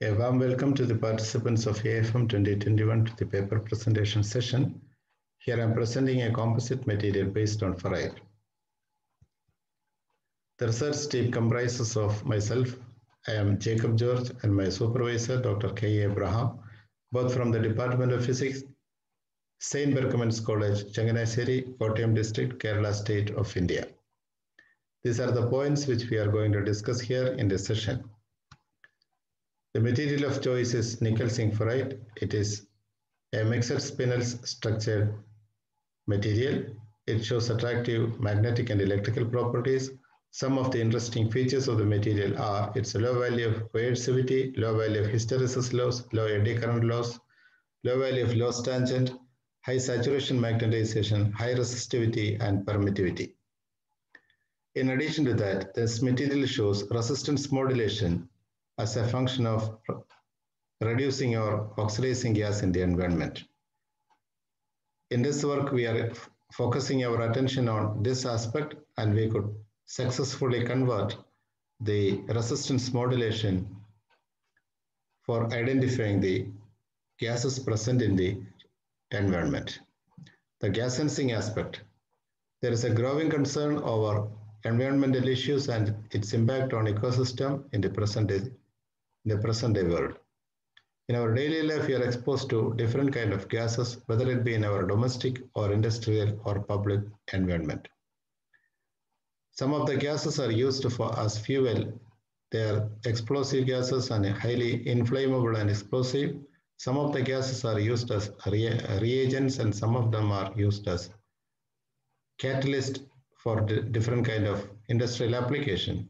A warm welcome to the participants of AFM 2021 to the paper presentation session. Here I am presenting a composite material based on ferrite. The research team comprises of myself, I am Jacob George, and my supervisor, Dr. K. Abraham, both from the Department of Physics, St. Berchmans College, Changanassery, Kottayam District, Kerala State of India. These are the points which we are going to discuss here in this session. The material of choice is nickel zinc ferrite. It is a mixed spinels structured material. It shows attractive magnetic and electrical properties. Some of the interesting features of the material are its low value of coercivity, low value of hysteresis loss, low eddy current loss, low value of loss tangent, high saturation magnetization, high resistivity, and permittivity. In addition to that, this material shows resistance modulation as a function of reducing or oxidizing gas in the environment. In this work, we are focusing our attention on this aspect and we could successfully convert the resistance modulation for identifying the gases present in the environment. The gas sensing aspect. There is a growing concern over environmental issues and its impact on ecosystem in the present day, in the present day world. In our daily life, we are exposed to different kind of gases, whether it be in our domestic or industrial or public environment. Some of the gases are used for as fuel. They are explosive gases and highly inflammable and explosive. Some of the gases are used as re reagents and some of them are used as catalyst for different kind of industrial application.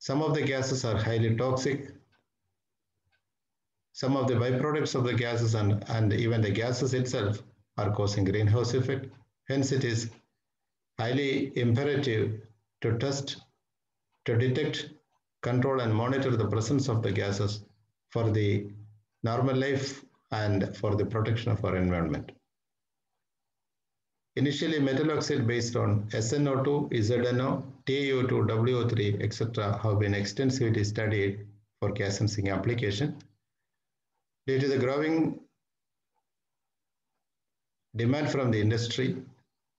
Some of the gases are highly toxic. Some of the byproducts of the gases and, and even the gases itself are causing greenhouse effect. Hence, it is highly imperative to test, to detect, control, and monitor the presence of the gases for the normal life and for the protection of our environment. Initially, metal oxide based on SnO2, ZnO, TiO2, WO3, etc. have been extensively studied for gas sensing application. Due to the growing demand from the industry,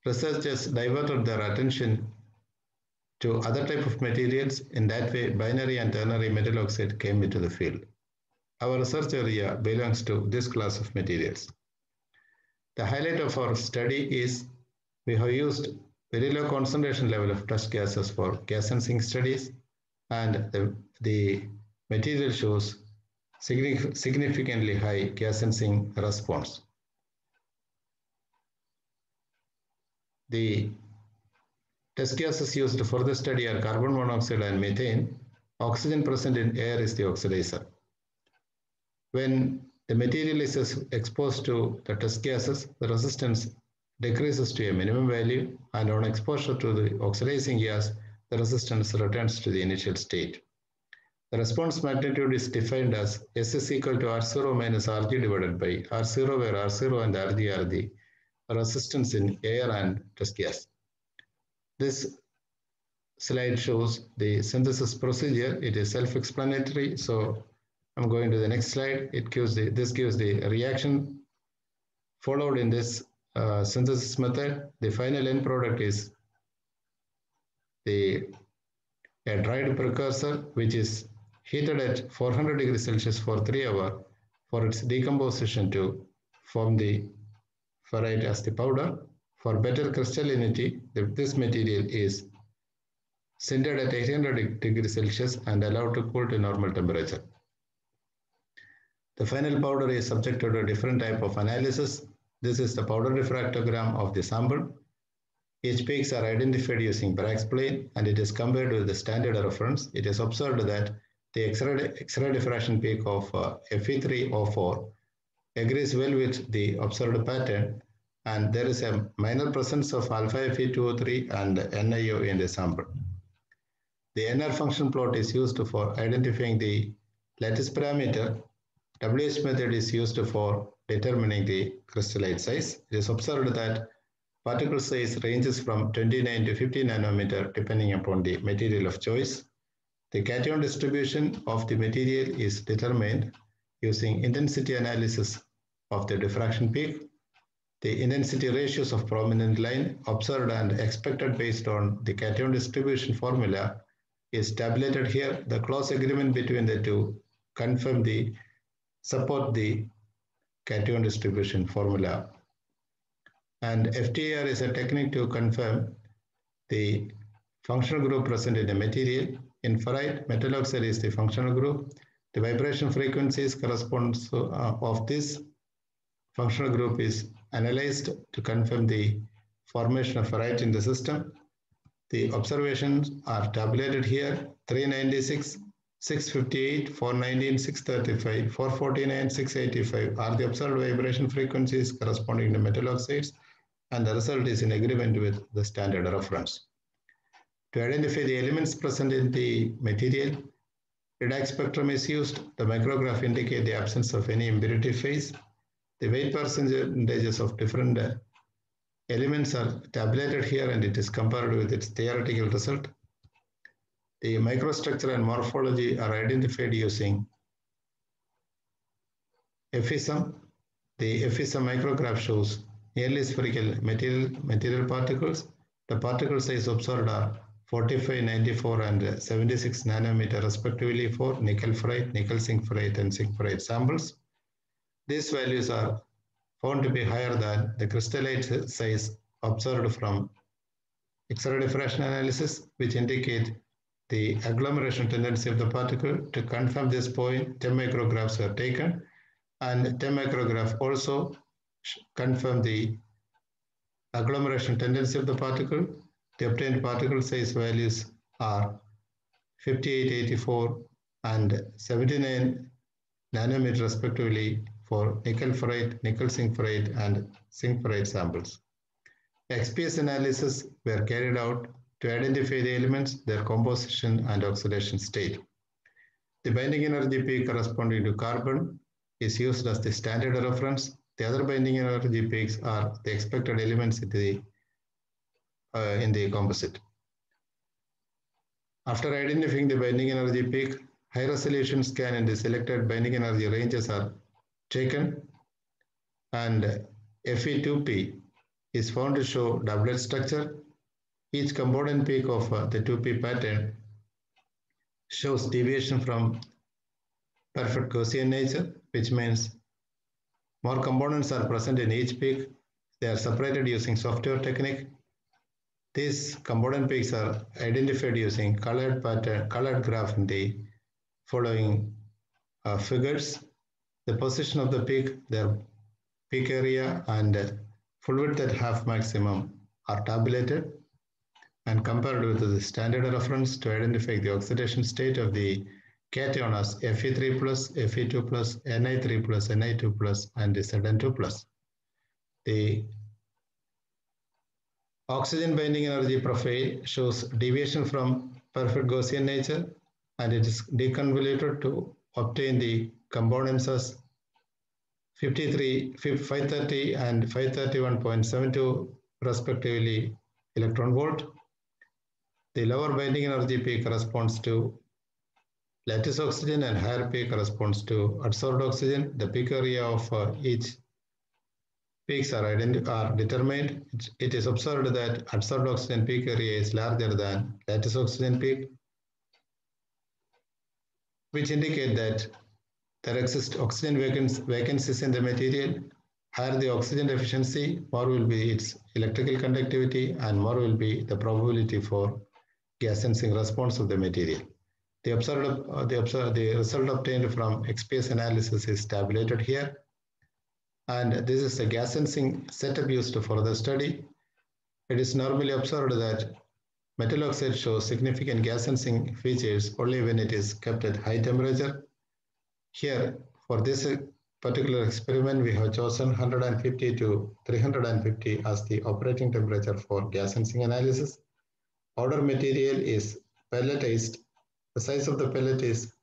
researchers diverted their attention to other type of materials. In that way, binary and ternary metal oxide came into the field. Our research area belongs to this class of materials. The highlight of our study is we have used very low concentration level of test gases for gas sensing studies and the, the material shows significantly high gas sensing response. The test gases used for the study are carbon monoxide and methane. Oxygen present in air is the oxidizer. When the material is exposed to the test gases, the resistance decreases to a minimum value and on exposure to the oxidizing gas, the resistance returns to the initial state. The response magnitude is defined as S is equal to R0 minus Rg divided by R0 where R0 and Rg are the resistance in air and test gas. This slide shows the synthesis procedure. It is self-explanatory. So I'm going to the next slide. It gives the, this gives the reaction followed in this uh, synthesis method. The final end product is the a dried precursor which is heated at 400 degrees Celsius for three hours for its decomposition to form the ferrite as the powder. For better crystallinity, this material is sintered at 800 degrees Celsius and allowed to cool to normal temperature. The final powder is subjected to a different type of analysis. This is the powder diffractogram of the sample. Each peaks are identified using Bragg's plane and it is compared with the standard reference. It is observed that the X-ray diffraction peak of uh, Fe3O4 agrees well with the observed pattern and there is a minor presence of alpha Fe2O3 and NiO in the sample. The NR function plot is used for identifying the lattice parameter. WH method is used for determining the crystallite size. It is observed that particle size ranges from 29 to 50 nanometer depending upon the material of choice. The cation distribution of the material is determined using intensity analysis of the diffraction peak, the intensity ratios of prominent line observed and expected based on the cation distribution formula is tabulated here. The close agreement between the two confirm the support the cation distribution formula. And FTIR is a technique to confirm the functional group present in the material. In ferrite, metal oxide is the functional group. The vibration frequencies corresponds uh, of this functional group is analyzed to confirm the formation of ferrite in the system. The observations are tabulated here, 396, 658, 419, 635, 449, 685 are the observed vibration frequencies corresponding to metal oxides and the result is in agreement with the standard reference. To identify the elements present in the material, EDAX spectrum is used. The micrograph indicate the absence of any impurity phase. The weight percentages of different elements are tabulated here and it is compared with its theoretical result. The microstructure and morphology are identified using FSM. The FSM micrograph shows nearly spherical material, material particles. The particle size observed are 45, 94, and 76 nanometer respectively for nickel ferrite, nickel zinc ferrite, and zinc ferrite samples. These values are found to be higher than the crystallite size observed from X-ray diffraction analysis, which indicate the agglomeration tendency of the particle. To confirm this point, TEM micrographs were taken, and TEM micrograph also confirm the agglomeration tendency of the particle. The obtained particle size values are 5884 and 79 nanometer respectively for nickel ferrite, nickel zinc ferrite, and zinc ferrite samples. XPS analysis were carried out to identify the elements, their composition, and oxidation state. The binding energy peak corresponding to carbon is used as the standard reference the other binding energy peaks are the expected elements in the, uh, in the composite. After identifying the binding energy peak, high resolution scan in the selected binding energy ranges are taken and Fe2P is found to show doublet structure. Each component peak of uh, the 2P pattern shows deviation from perfect Gaussian nature, which means more components are present in each peak. They are separated using software technique. These component peaks are identified using colored pattern, colored graph in the following uh, figures. The position of the peak, their peak area and full width at half maximum are tabulated and compared with the standard reference to identify the oxidation state of the cation as Fe3 plus, Fe2 plus, Ni3 plus, Ni2 plus, and Zn2 plus. The oxygen binding energy profile shows deviation from perfect Gaussian nature and it is deconvoluted to obtain the components as 53, 530 and 531.72 respectively electron volt. The lower binding energy P corresponds to lattice oxygen and higher P corresponds to adsorbed oxygen. The peak area of uh, each peaks are, are determined. It, it is observed that adsorbed oxygen peak area is larger than lattice oxygen peak, which indicate that there exist oxygen vacancies in the material. Higher the oxygen deficiency, more will be its electrical conductivity and more will be the probability for gas sensing response of the material. The, observed, uh, the, observed, the result obtained from XPS analysis is tabulated here. And this is the gas sensing setup used for the study. It is normally observed that metal oxide shows significant gas sensing features only when it is kept at high temperature. Here, for this particular experiment, we have chosen 150 to 350 as the operating temperature for gas sensing analysis. Powder material is pelletized the size of the pellet is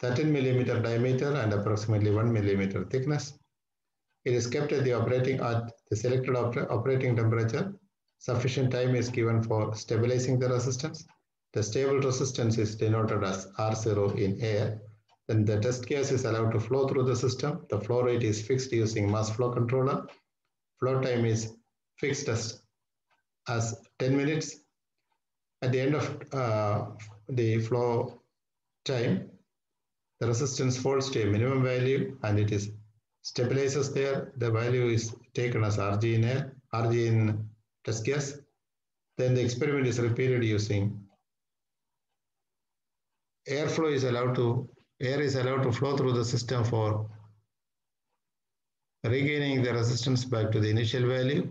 13 millimeter diameter and approximately 1 millimeter thickness. It is kept at the operating at the selected operating temperature. Sufficient time is given for stabilizing the resistance. The stable resistance is denoted as R0 in air. Then the test gas is allowed to flow through the system. The flow rate is fixed using mass flow controller. Flow time is fixed as, as 10 minutes. At the end of uh, the flow time, the resistance falls to a minimum value and it is stabilizes there. The value is taken as Rg in air, Rg in test gas. Then the experiment is repeated using airflow is allowed to air is allowed to flow through the system for regaining the resistance back to the initial value.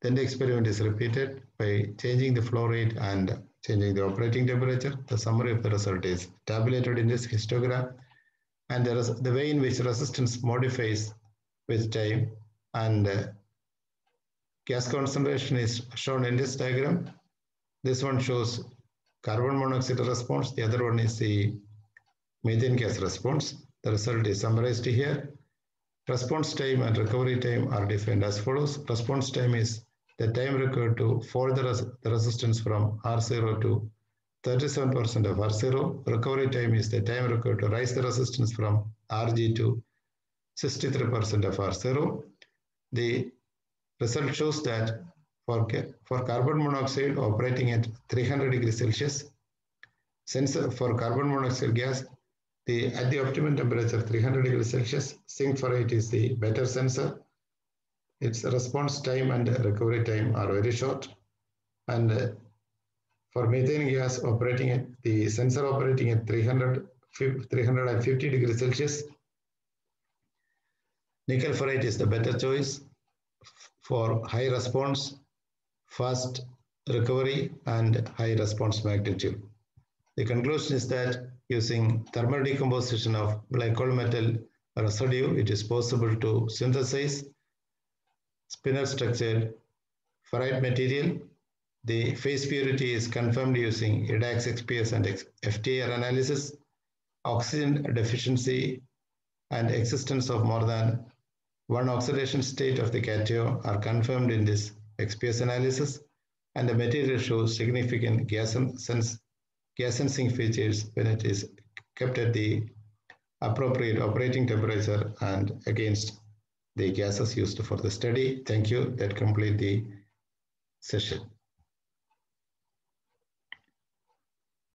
Then the experiment is repeated by changing the flow rate and changing the operating temperature. The summary of the result is tabulated in this histogram and there is the way in which resistance modifies with time and uh, gas concentration is shown in this diagram. This one shows carbon monoxide response. The other one is the methane gas response. The result is summarized here. Response time and recovery time are defined as follows. Response time is the time required to fall the, res the resistance from R0 to 37% of R0. Recovery time is the time required to raise the resistance from Rg to 63% of R0. The result shows that for, for carbon monoxide operating at 300 degrees Celsius, sensor for carbon monoxide gas, the at the optimum temperature 300 degrees Celsius, zinc ferrite is the better sensor. Its response time and recovery time are very short. And uh, for methane gas operating at the sensor operating at 300, 350 degrees Celsius, nickel ferrite is the better choice for high response, fast recovery, and high response magnitude. The conclusion is that using thermal decomposition of glycol metal residue, it is possible to synthesize spinel structure, ferrite material. The phase purity is confirmed using EDAX XPS and FTIR analysis. Oxygen deficiency and existence of more than one oxidation state of the cation are confirmed in this XPS analysis, and the material shows significant gas, sense, gas sensing features when it is kept at the appropriate operating temperature and against the gases used for the study. Thank you. That complete the session.